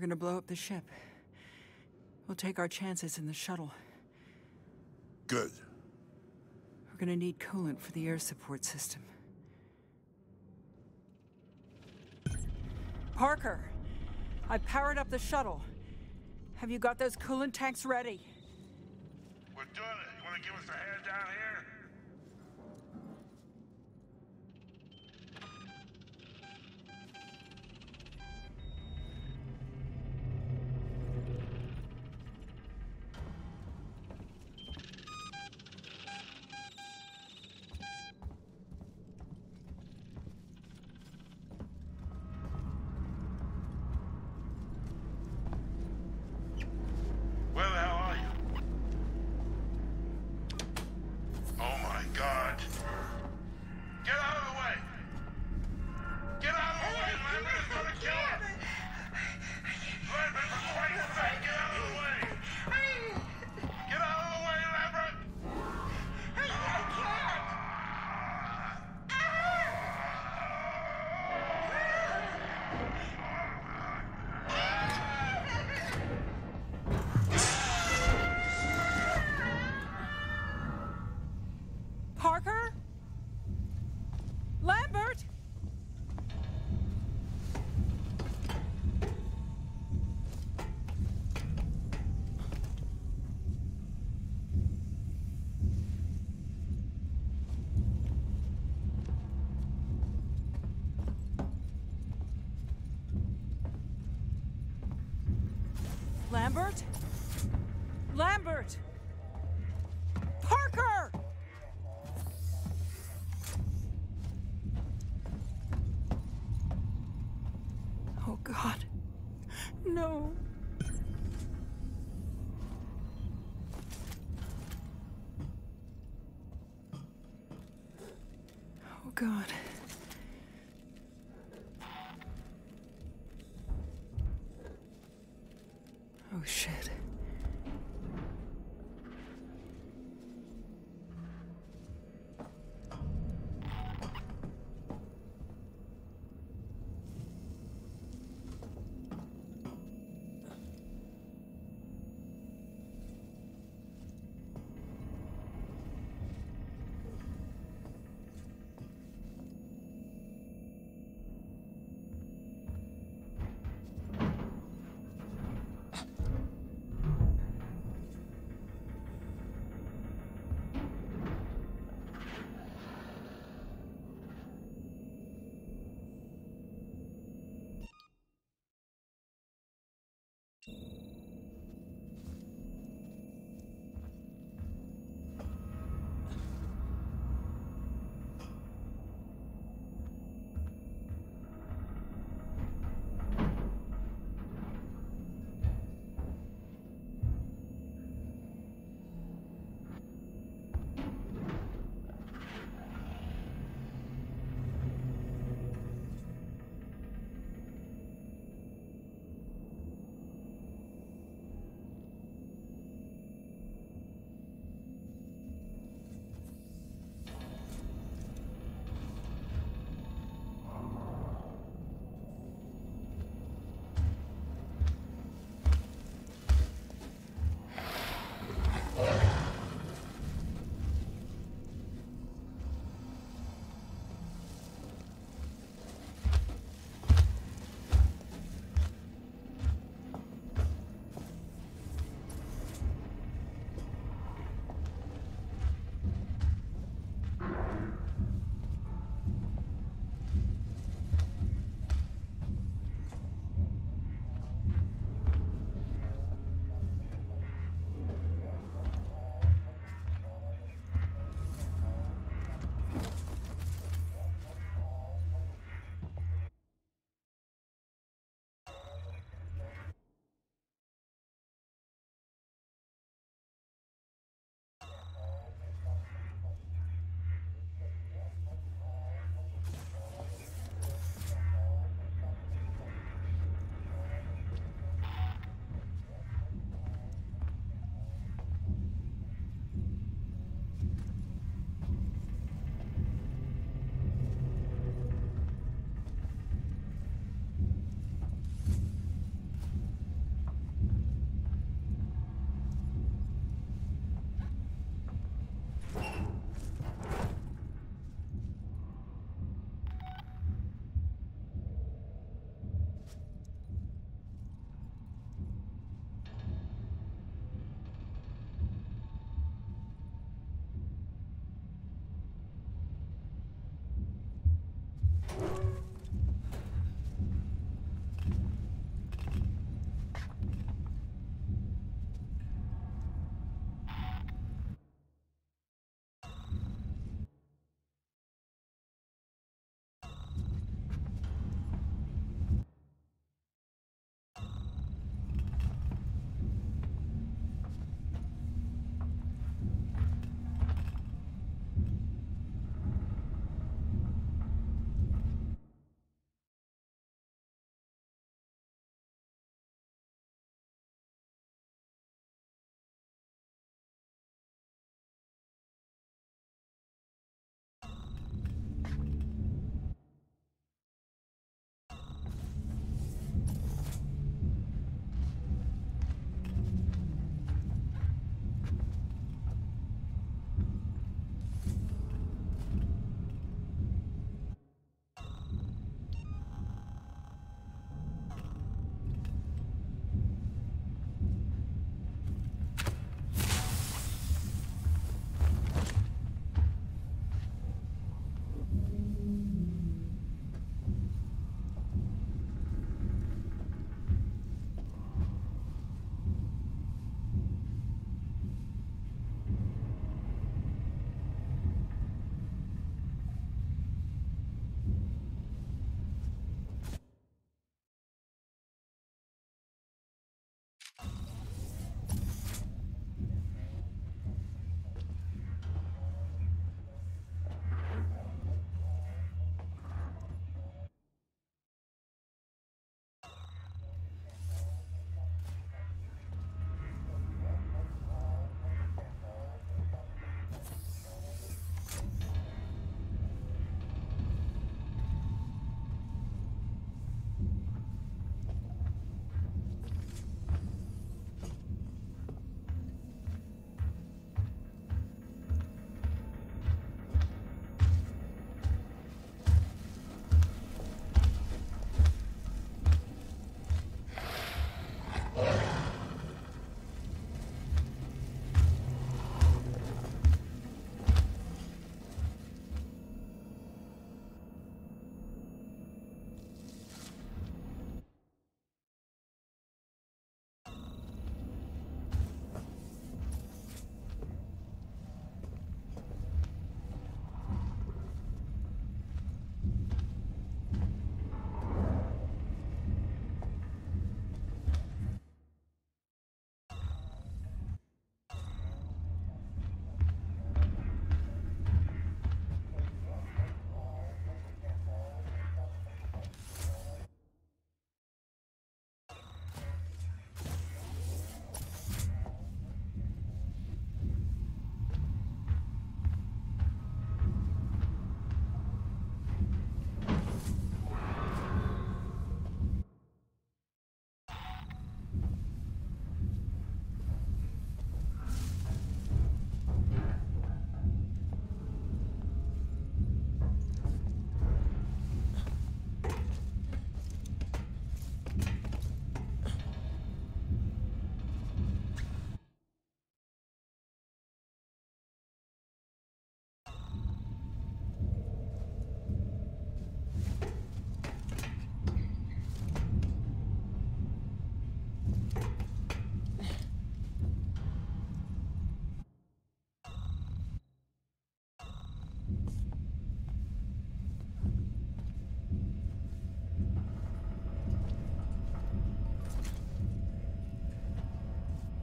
We're gonna blow up the ship. We'll take our chances in the shuttle. Good. We're gonna need coolant for the air support system. Parker! I powered up the shuttle. Have you got those coolant tanks ready? We're doing it. You want to give us a hand down here? Lambert? Lambert! Parker! Oh God. No. Oh God.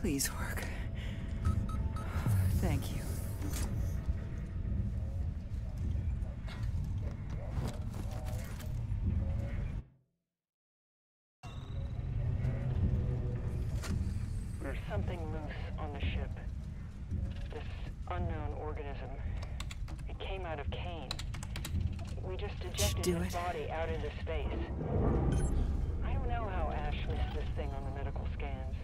Please work. Thank you. There's something loose on the ship. This unknown organism. It came out of Kane. We just ejected do his it. body out into space. I don't know how Ash missed this thing on the medical scans.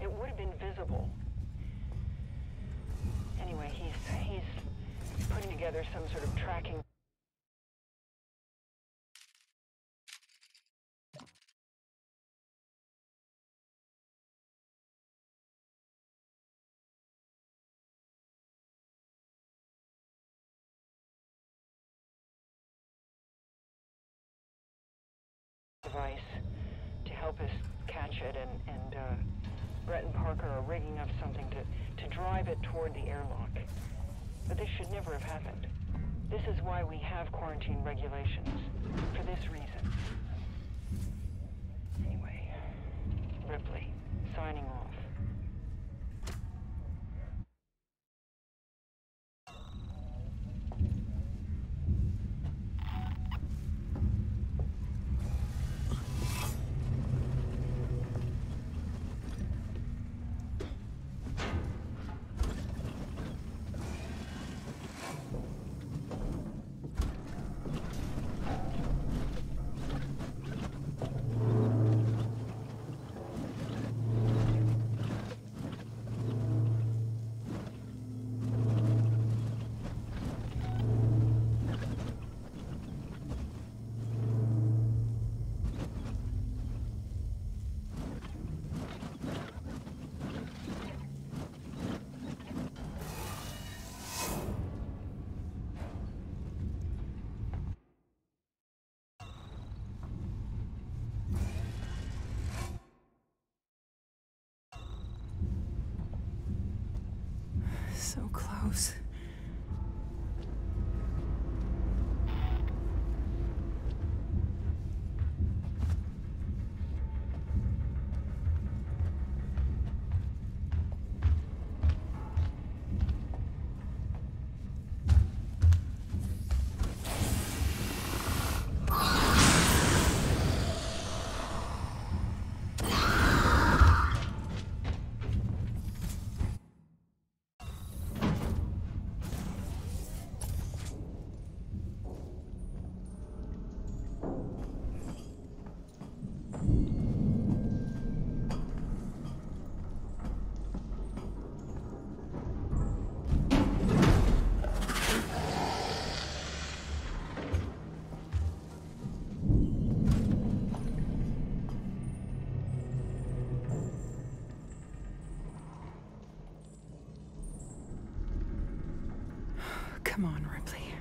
It would have been visible. Anyway, he's he's putting together some sort of tracking device to help us catch it, and, and uh, Brett and Parker are rigging up something to, to drive it toward the airlock. But this should never have happened. This is why we have quarantine regulations. For this reason. Anyway, Ripley, signing off. So close. Come on, Ripley.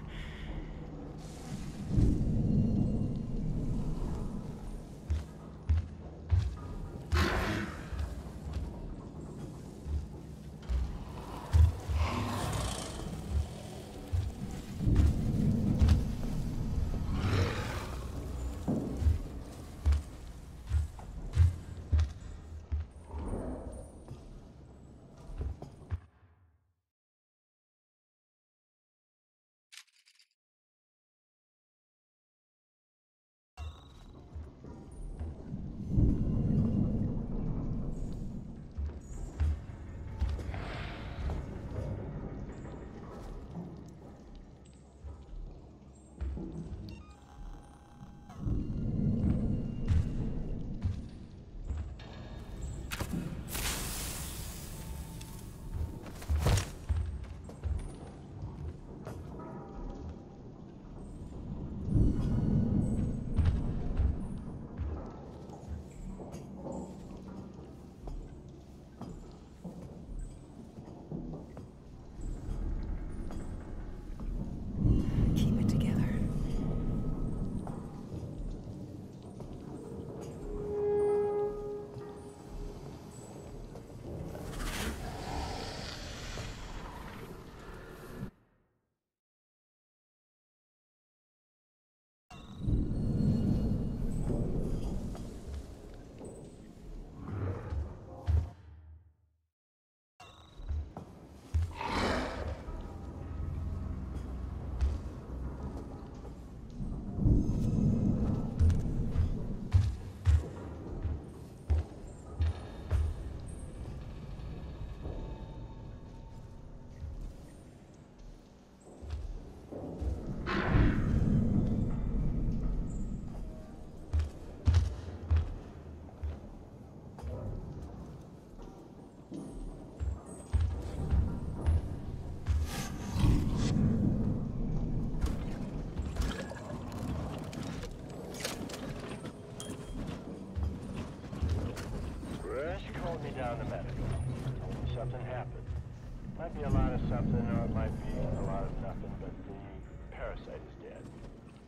Farsight is dead.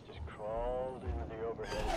Just crawls into the overhead.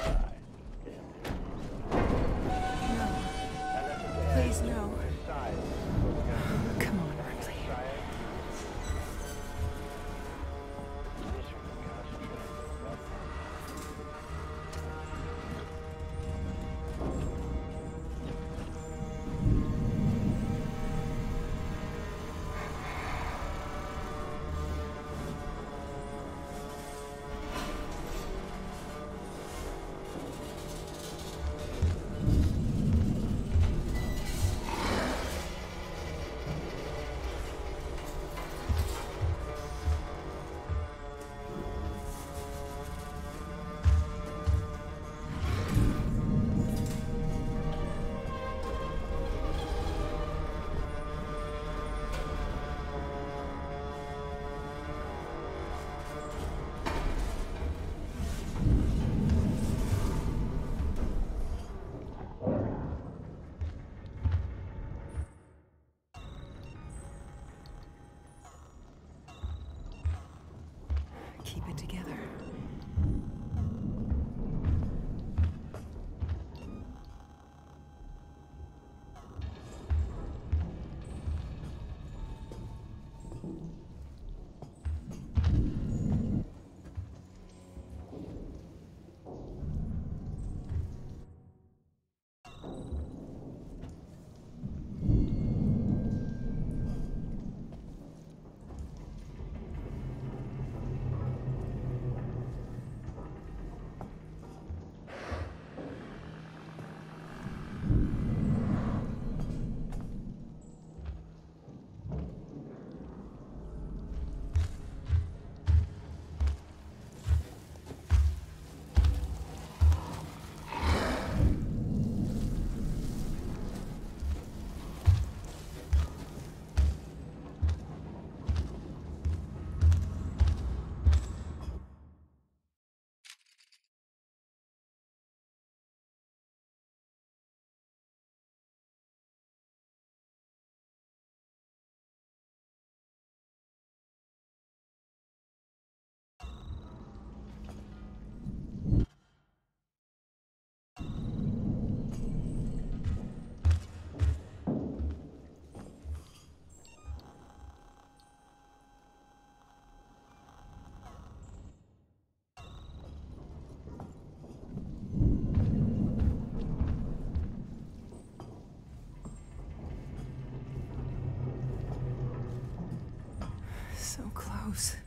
nose.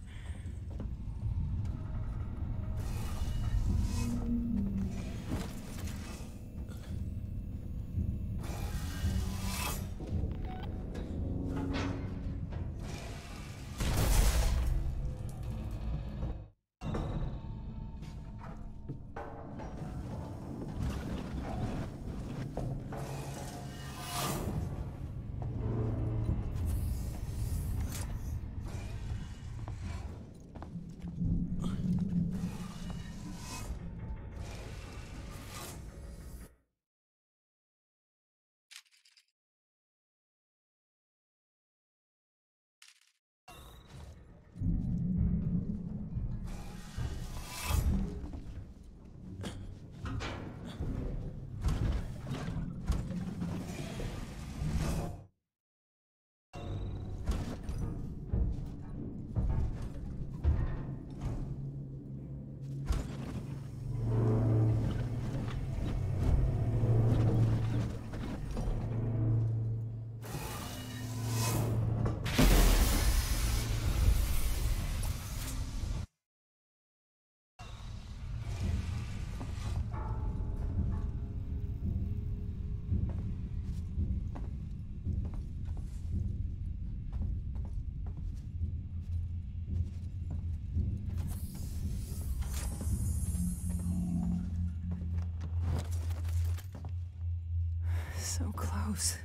So close.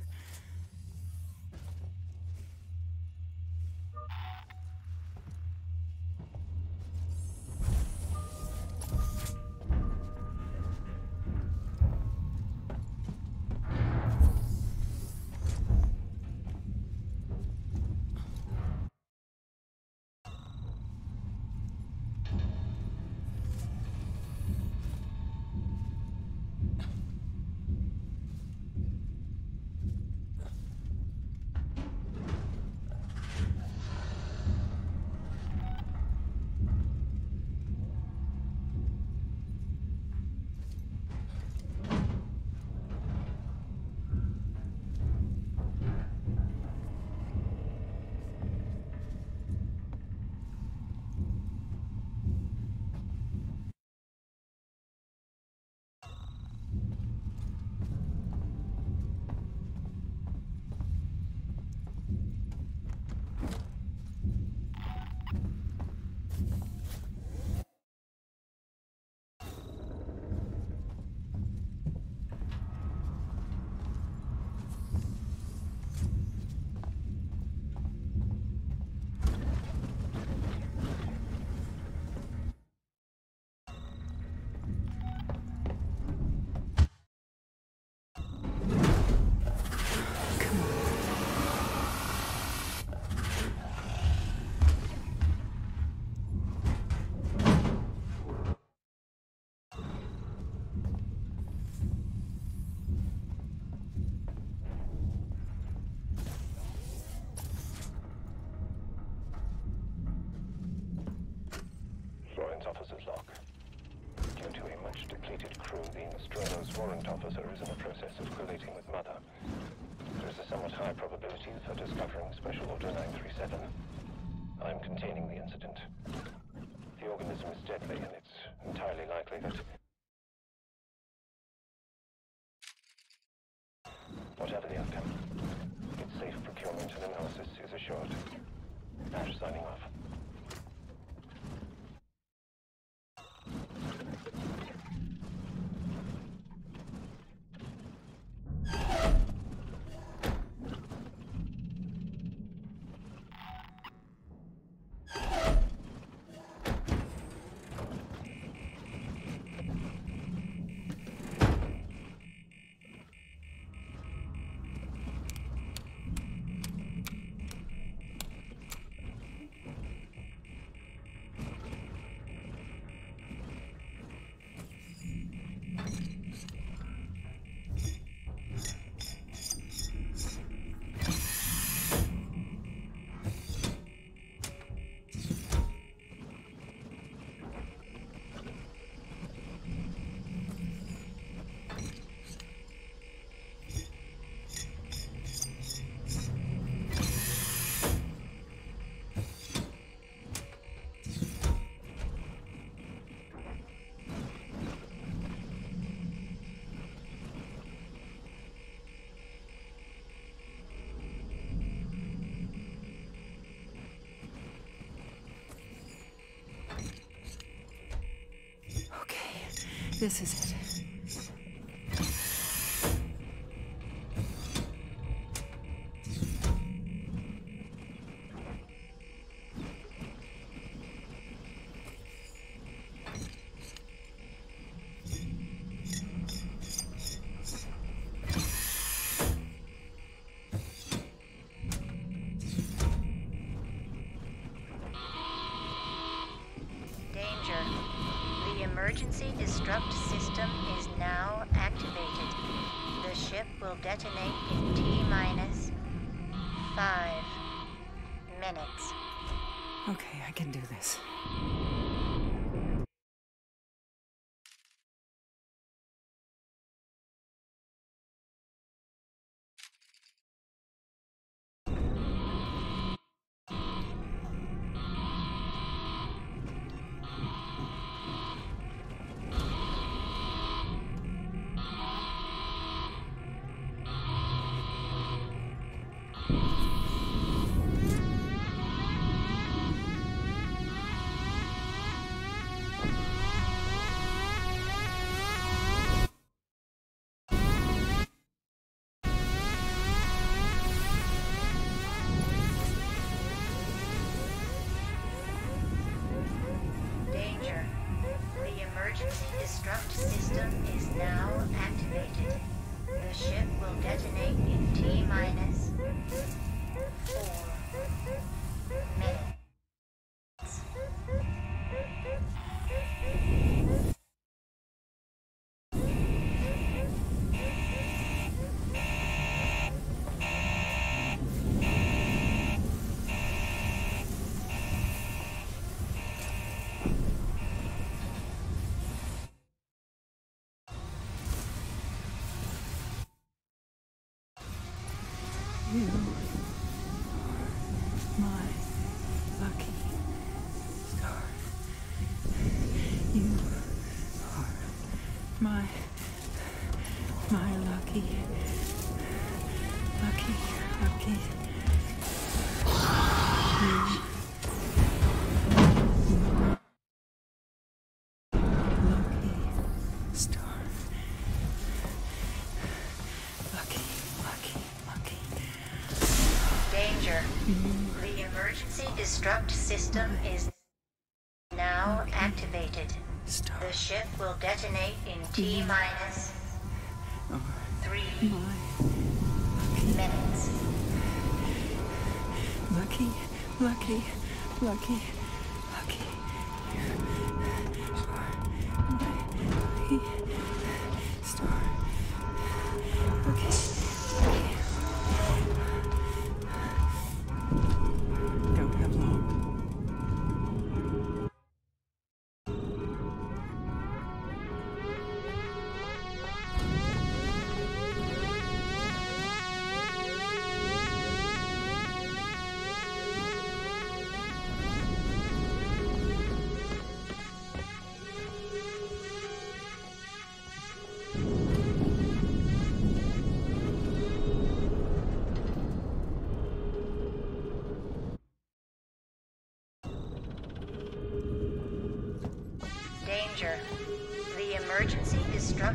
communicating with Mother. There is a somewhat high probability of her discovering Special Order 937. I am containing the incident. The organism is deadly, and it's entirely likely that this is it. Destruct system is now activated. Star. The ship will detonate in T minus three minutes. lucky, lucky, lucky.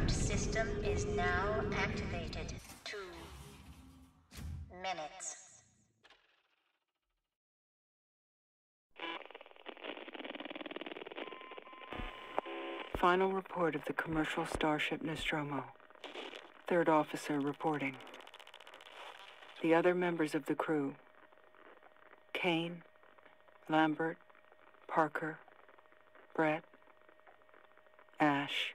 System is now activated. Two minutes. Final report of the commercial starship Nostromo. Third officer reporting. The other members of the crew Kane, Lambert, Parker, Brett, Ash,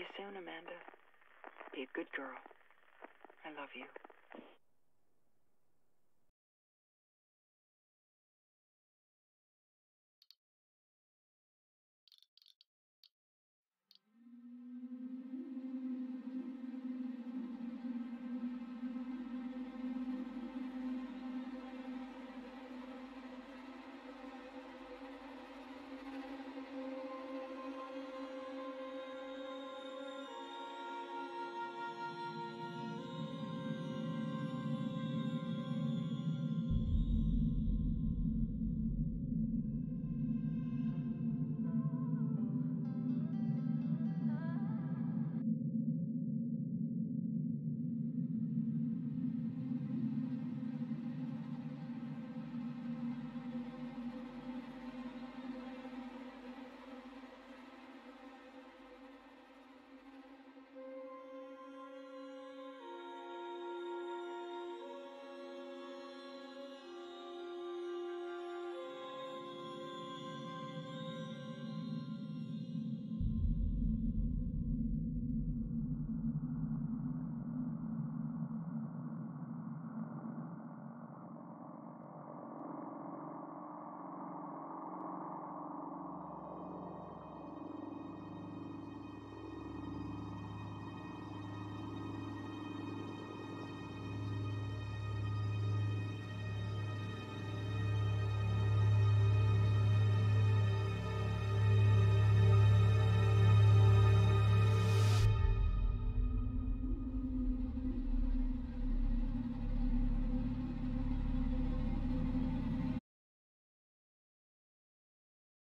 You soon, Amanda. Be a good girl. I love you.